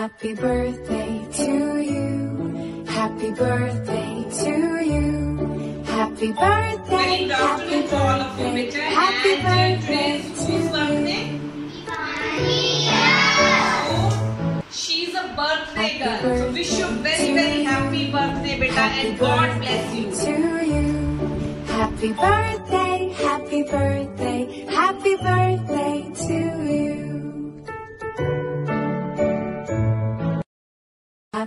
Happy birthday to you. Happy birthday to you. Happy birthday. Very good afternoon Happy to all of you, birthday. Happy birthday to you. She's a birthday girl. So wish you very very happy birthday, beta, and God bless you. To you. Happy birthday. Happy birthday.